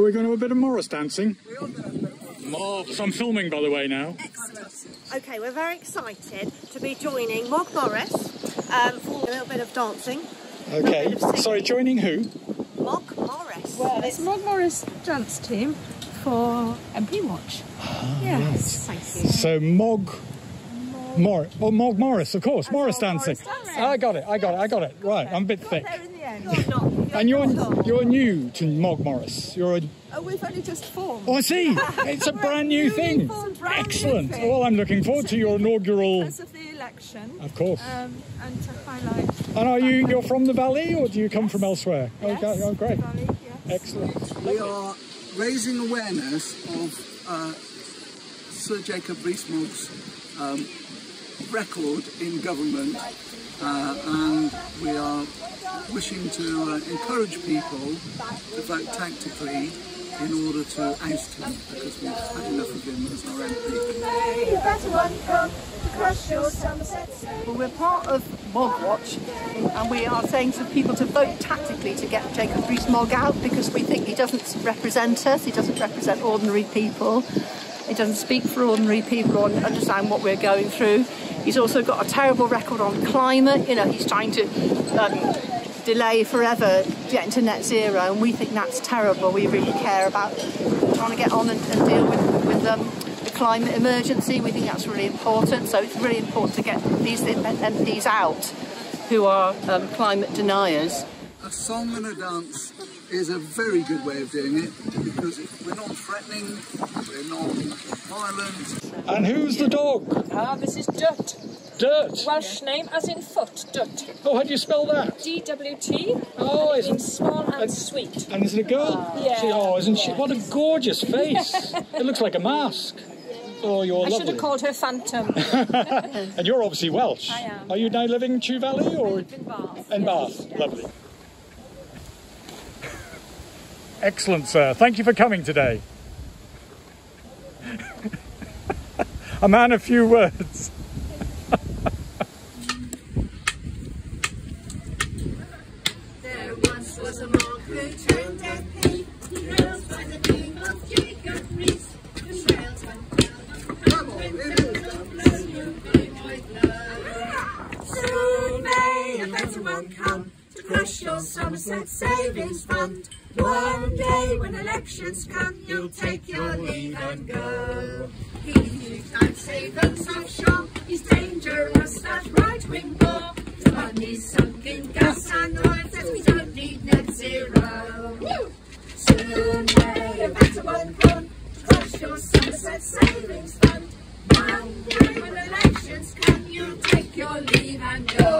Are we are going to have a bit of Morris dancing? Marvellous. I'm filming, by the way, now. Okay, we're very excited to be joining Mog Morris um, for a little bit of dancing. Okay. Sorry, joining who? Mog Morris. Well, it's Mog Morris dance team for MP Watch. yes. Thank you. So Mog. Mor oh, Mog Morris, of course. Morris Mog dancing. Morris dancing. I got it. I got it. I got it. Right. I'm a bit thick. There in the end. You're. And you're not. you're new to Mog Morris. You're a. Oh, we've only just formed. Oh, I see. It's a brand new thing. formed, brand new Excellent. thing. Well, I'm looking forward to your inaugural. Because of the election. Of course. Um, and to highlight. And are you you're from the valley or do you come from elsewhere? Yes, Okay. Oh, great. Valley, yes. Excellent. We are raising awareness of uh, Sir Jacob Rees-Mogg's um, record in government and we are wishing to uh, encourage people to vote tactically in order to oust him because we've had enough of him as our MP. Well, we're part of Mog Watch and we are saying to people to vote tactically to get Jacob Rees-Mogg out because we think he doesn't represent us, he doesn't represent ordinary people, he doesn't speak for ordinary people or understand what we're going through. He's also got a terrible record on climate, you know, he's trying to um, delay forever getting to net zero and we think that's terrible. We really care about trying to get on and, and deal with, with um, the climate emergency. We think that's really important. So it's really important to get these MPs out who are um, climate deniers. A song and a dance is a very good way of doing it because we're not threatening, we're not violent, And who's the dog? Ah, this is Dwt. Dirt. Welsh name as in foot. Dwt. Oh, how do you spell that? D-W-T. Oh, it's means small and sweet. and is it a girl? Yeah. She- oh, isn't she? What a gorgeous face. it looks like a mask. Oh, you're I should have called her Phantom. And you're obviously Welsh. I am. Are you now living in Chew Valley or in Bath. in Bath? Lovely. Excellent, sir. Thank you for coming today. a man of few words. Was a monk who turned. He by the name of Jacob Rees. The trails went down on Soon may a better one your Somerset savings fund. One day when elections come, you'll take your leave and go. He who time savers offshore, he's dangerous, that right-wing war. His money's sunk in gas and oil, says we don't need net zero. Soon may a better one come crush your Somerset savings fund. One day when elections come, you'll take your leave and go.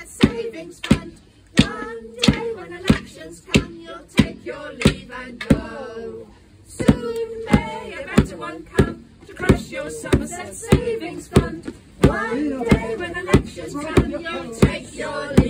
Savings fund. One day when elections come, you'll take your leave and go. Soon may a better one come to crush your Somerset savings fund. One day when elections come, you'll take your leave.